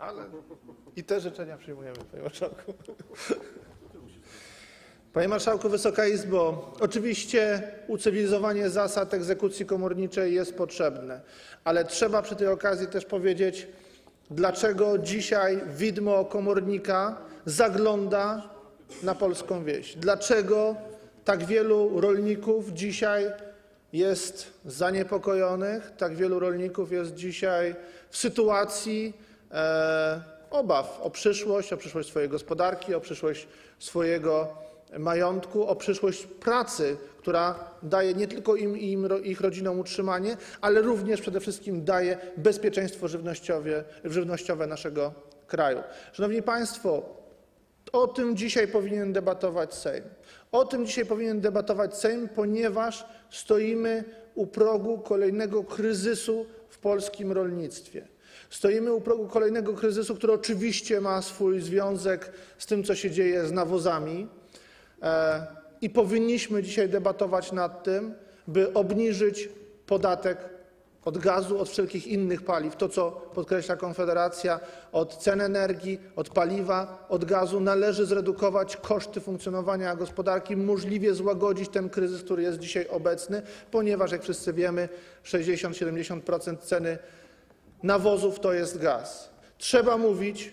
Ale i te życzenia przyjmujemy, panie marszałku. Panie marszałku, Wysoka Izbo, oczywiście ucywilizowanie zasad egzekucji komorniczej jest potrzebne, ale trzeba przy tej okazji też powiedzieć, dlaczego dzisiaj widmo komornika zagląda na polską wieś. Dlaczego tak wielu rolników dzisiaj jest zaniepokojonych, tak wielu rolników jest dzisiaj w sytuacji obaw o przyszłość, o przyszłość swojej gospodarki, o przyszłość swojego majątku, o przyszłość pracy, która daje nie tylko im i ich rodzinom utrzymanie, ale również przede wszystkim daje bezpieczeństwo żywnościowe naszego kraju. Szanowni Państwo, o tym dzisiaj powinien debatować Sejm. O tym dzisiaj powinien debatować Sejm, ponieważ stoimy u progu kolejnego kryzysu w polskim rolnictwie. Stoimy u progu kolejnego kryzysu, który oczywiście ma swój związek z tym, co się dzieje z nawozami. E, I powinniśmy dzisiaj debatować nad tym, by obniżyć podatek od gazu, od wszelkich innych paliw. To, co podkreśla Konfederacja, od cen energii, od paliwa, od gazu należy zredukować koszty funkcjonowania gospodarki, możliwie złagodzić ten kryzys, który jest dzisiaj obecny, ponieważ jak wszyscy wiemy, 60-70% ceny nawozów to jest gaz. Trzeba mówić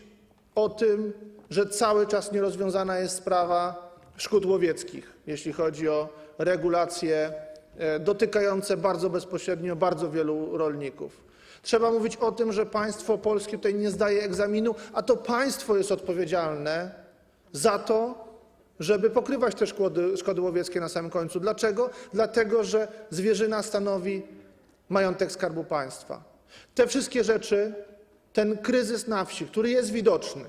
o tym, że cały czas nierozwiązana jest sprawa szkód łowieckich, jeśli chodzi o regulacje e, dotykające bardzo bezpośrednio bardzo wielu rolników. Trzeba mówić o tym, że państwo polskie tutaj nie zdaje egzaminu, a to państwo jest odpowiedzialne za to, żeby pokrywać te szkody, szkody łowieckie na samym końcu. Dlaczego? Dlatego, że zwierzyna stanowi majątek Skarbu Państwa. Te wszystkie rzeczy, ten kryzys na wsi, który jest widoczny,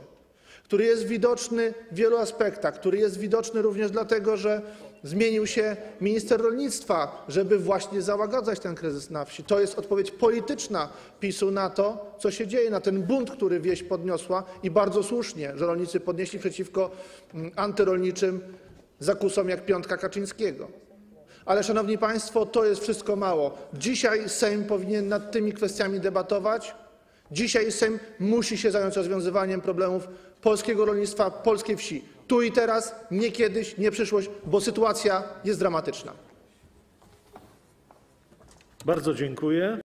który jest widoczny w wielu aspektach, który jest widoczny również dlatego, że zmienił się minister rolnictwa, żeby właśnie załagadzać ten kryzys na wsi. To jest odpowiedź polityczna PiSu na to, co się dzieje, na ten bunt, który wieś podniosła i bardzo słusznie, że rolnicy podnieśli przeciwko mm, antyrolniczym zakusom jak piątka Kaczyńskiego. Ale szanowni państwo, to jest wszystko mało. Dzisiaj Sejm powinien nad tymi kwestiami debatować. Dzisiaj Sejm musi się zająć rozwiązywaniem problemów polskiego rolnictwa, polskiej wsi. Tu i teraz, nie kiedyś, nie przyszłość, bo sytuacja jest dramatyczna. Bardzo dziękuję.